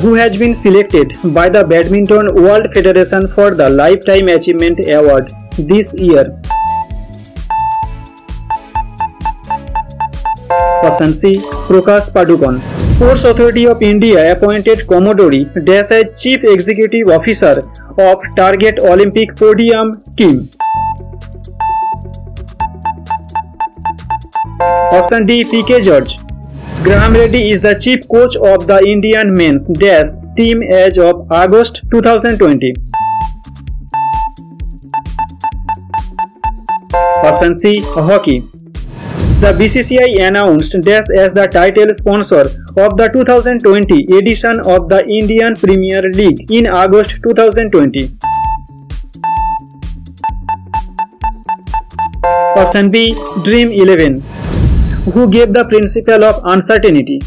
who has been selected by the Badminton World Federation for the Lifetime Achievement Award this year? Option C. Prakash Padukone. Sports Authority of India appointed Commodore Dash as Chief Executive Officer of Target Olympic Podium Team. Option D. PK George. Graham Reid is the chief coach of the Indian men's dash team as of August 2020. Option C. Hockey. The BCCI announced Dash as the title sponsor of the 2020 edition of the Indian Premier League in August 2020. Option B Dream 11 Who gave the principle of uncertainty?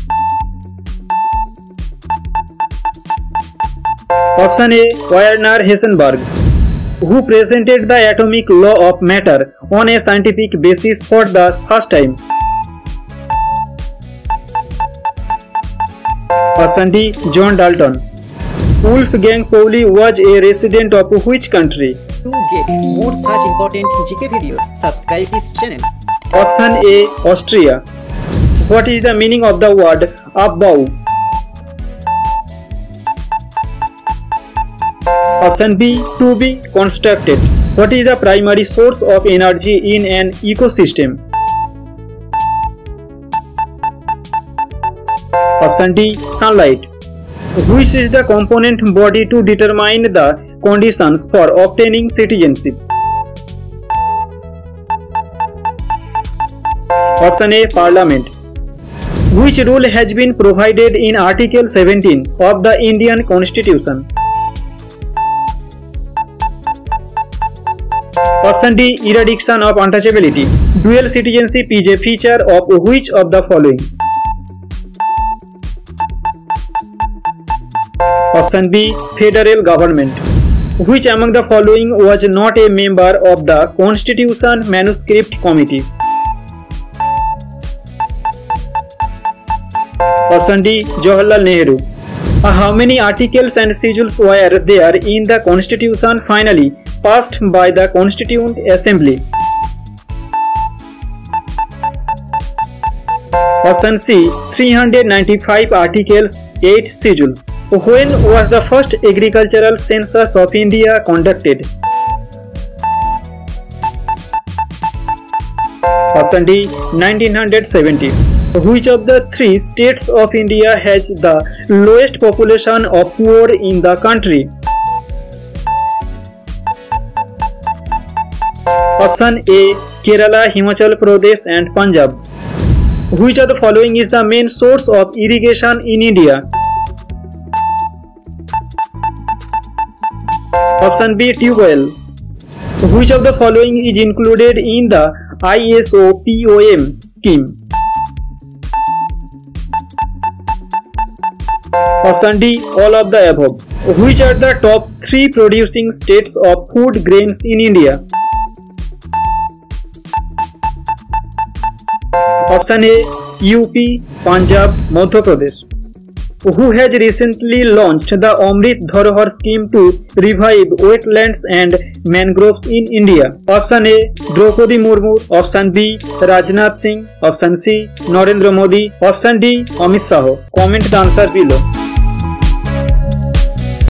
Option A Werner Heisenberg who presented the atomic law of matter on a scientific basis for the first time. Option D. John Dalton. Wolfgang Pauli was a resident of which country? To get more such important GK videos, subscribe this channel. Option A. Austria. What is the meaning of the word Abbau? Option B. To be constructed. What is the primary source of energy in an ecosystem? Option D. Sunlight. Which is the component body to determine the conditions for obtaining citizenship? Option A. Parliament. Which rule has been provided in Article 17 of the Indian Constitution? Option D. Eradication of untouchability. Dual citizenship is a feature of which of the following? Option B. Federal government. Which among the following was not a member of the Constitution Manuscript Committee? Option D. Jawaharlal Nehru. Uh, how many articles and schedules were there in the Constitution finally passed by the Constituent Assembly? Option C 395 articles, 8 schedules. When was the first agricultural census of India conducted? Option D 1970. Which of the three states of India has the lowest population of poor in the country? Option A Kerala, Himachal Pradesh and Punjab. Which of the following is the main source of irrigation in India? Option B tube Which of the following is included in the ISO POM scheme? Option D all of the above. Which are the top 3 producing states of food grains in India? Option A UP, Punjab, Madhya Pradesh. Who has recently launched the Amrit Dharohar scheme to revive wetlands and mangroves in India? Option A Draupadi Murmu, Option B Rajnath Singh, Option C Narendra Modi, Option D Amit Shah. Comment the answer below.